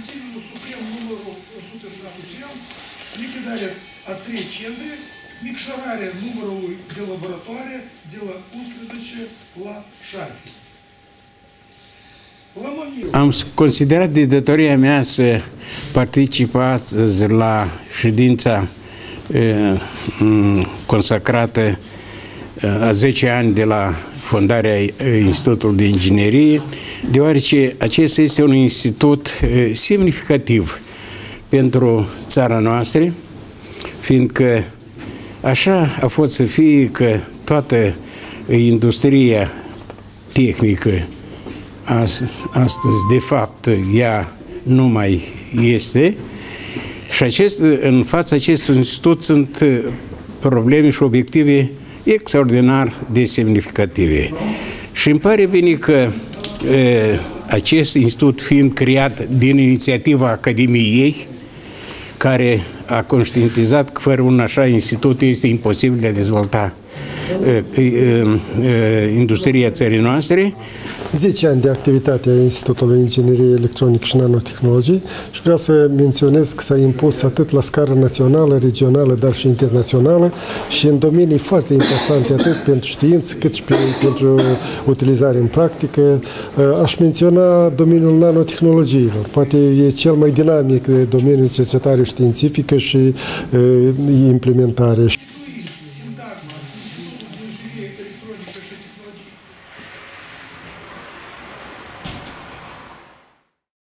Конституционным Супрем номеру 161, ликвидarea a trei centre, micșorarea numărului de laboratoare de la 11 la 6. Am considerat de datoria mea să particip la ședința eh, consacrată eh, a 10 ani de la fondarea eh, Institutului de Inginerie, deoarece acesta este un institut eh, semnificativ pentru țara noastră, fiindcă așa a fost să fie că toată industria tehnică As- astăzi, de fapt, ea nu mai este. Și acest, în fața acestui institut sunt uh, probleme și obiective extraordinar de semnificative. Și îmi pare bine că uh, acest institut fiind creat din inițiativa Academiei, care a conștientizat că fără un așa institut este imposibil de a dezvolta uh, uh, uh, industria țării noastre, 10 ani de activitate a Institutului Ingineriei Electronic și Nanotehnologii și vreau să menționez că s-a impus atât la scară națională, regională, dar și internațională și în domenii foarte importante, atât pentru știință, cât și pe- pentru utilizare în practică. Aș menționa domeniul nanotehnologiilor. Poate e cel mai dinamic de domeniul cercetare științifică și uh, implementare. технологии, это электроника, технологии.